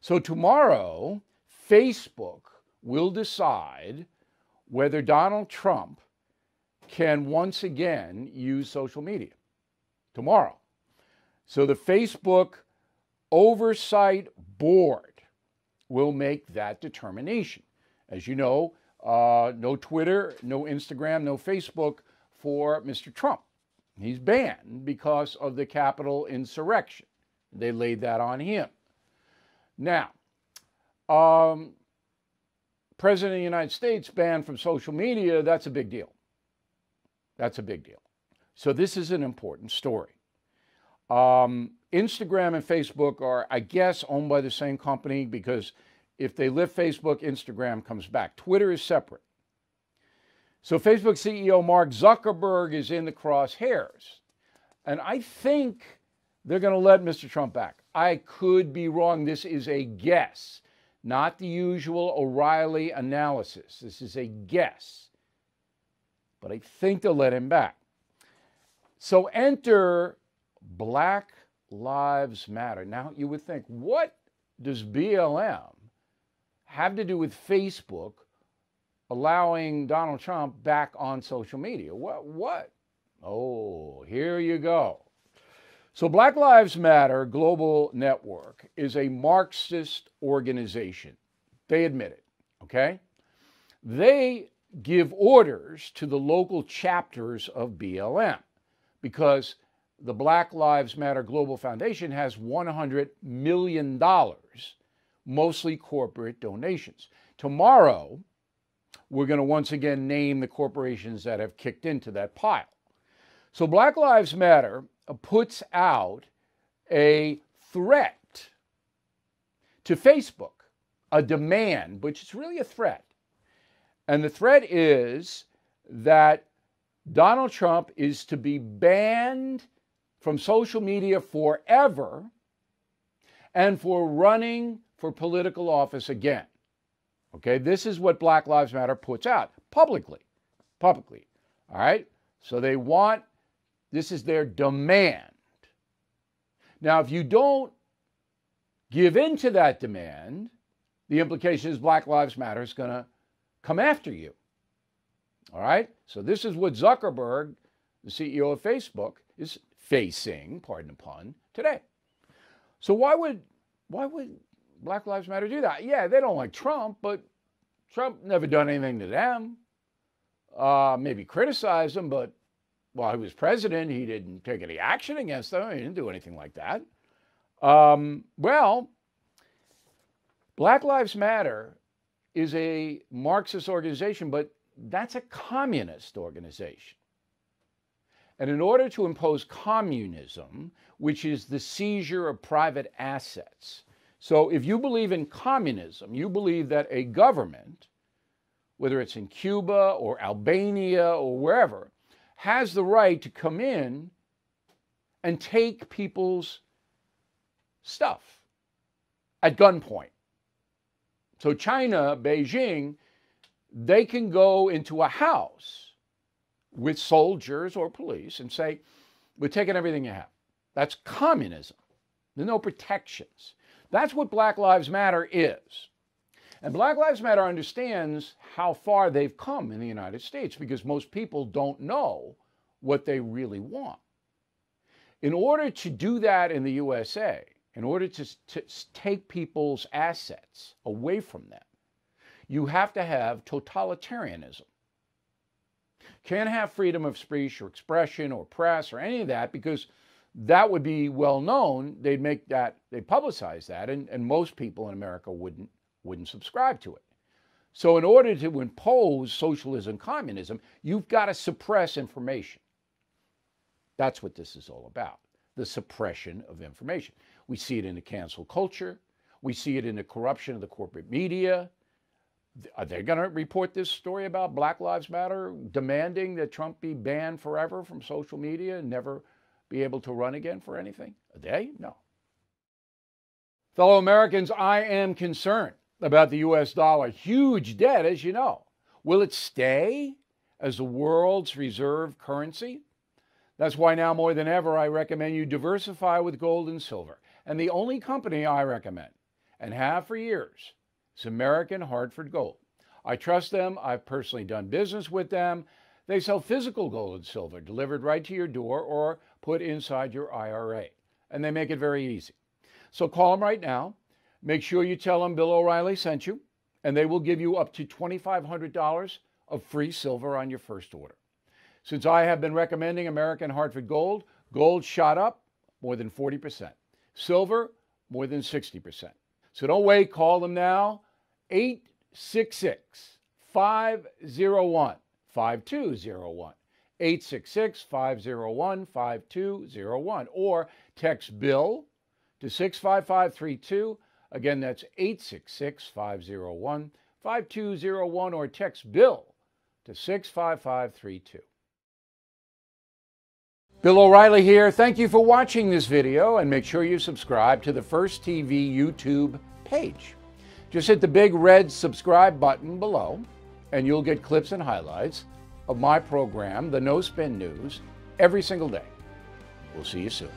So tomorrow, Facebook will decide whether Donald Trump can once again use social media. Tomorrow. So the Facebook Oversight Board will make that determination. As you know, uh, no Twitter, no Instagram, no Facebook for Mr. Trump. He's banned because of the Capitol insurrection. They laid that on him. Now, um, President of the United States banned from social media, that's a big deal. That's a big deal. So, this is an important story. Um, Instagram and Facebook are, I guess, owned by the same company because if they lift Facebook, Instagram comes back. Twitter is separate. So, Facebook CEO Mark Zuckerberg is in the crosshairs. And I think they're going to let Mr. Trump back. I could be wrong. This is a guess, not the usual O'Reilly analysis. This is a guess. But I think they'll let him back. So, enter Black Lives Matter. Now, you would think, what does BLM have to do with Facebook allowing Donald Trump back on social media? What? What? Oh, here you go. So, Black Lives Matter Global Network is a Marxist organization. They admit it, okay? They give orders to the local chapters of BLM because the Black Lives Matter Global Foundation has $100 million, mostly corporate donations. Tomorrow, we're going to once again name the corporations that have kicked into that pile. So, Black Lives Matter Uh, puts out a threat to Facebook, a demand, which is really a threat. And the threat is that Donald Trump is to be banned from social media forever and for running for political office again. Okay, this is what Black Lives Matter puts out publicly. Publicly. All right? So they want, this is their demand. Now, if you don't give in to that demand, the implication is Black Lives Matter is going to come after you. All right? So this is what Zuckerberg, the CEO of Facebook, is facing, pardon the pun, today. So why would why would Black Lives Matter do that? Yeah, they don't like Trump, but Trump never done anything to them. Uh, maybe criticize them, but while he was president, he didn't take any action against them. He didn't do anything like that. Um, well, Black Lives Matter is a Marxist organization, but that's a communist organization. And in order to impose communism, which is the seizure of private assets, so if you believe in communism, you believe that a government, whether it's in Cuba or Albania or wherever, has the right to come in and take people's stuff at gunpoint. So China, Beijing, they can go into a house with soldiers or police and say, we're taking everything you have. That's communism. There's no protections. That's what Black Lives Matter is. And Black Lives Matter understands how far they've come in the United States because most people don't know what they really want. In order to do that in the USA, in order to, to take people's assets away from them, you have to have totalitarianism. Can't have freedom of speech or expression or press or any of that because that would be well known. They'd make that, they'd publicize that, and, and most people in America wouldn't, wouldn't subscribe to it. So, in order to impose socialism, communism, you've got to suppress information. That's what this is all about the suppression of information. We see it in the cancel culture, we see it in the corruption of the corporate media, are they going to report this story about Black Lives Matter demanding that Trump be banned forever from social media and never be able to run again for anything? Are they? No. Fellow Americans, I am concerned about the US dollar. Huge debt, as you know. Will it stay as the world's reserve currency? That's why now more than ever I recommend you diversify with gold and silver. And the only company I recommend and have for years is American Hartford Gold. I trust them. I've personally done business with them. They sell physical gold and silver delivered right to your door or put inside your IRA. And they make it very easy. So call them right now. Make sure you tell them Bill O'Reilly sent you, and they will give you up to $2,500 of free silver on your first order. Since I have been recommending American Hartford Gold, gold shot up more than 40%, silver more than 60%. So don't wait, call them now. 866 501 5201. 866 501 5201. Or text Bill to 65532. Again, that's 866 501 5201. Or text Bill to 65532. Bill O'Reilly here. Thank you for watching this video and make sure you subscribe to the First TV YouTube page. Just hit the big red subscribe button below and you'll get clips and highlights of my program, The No Spin News, every single day. We'll see you soon.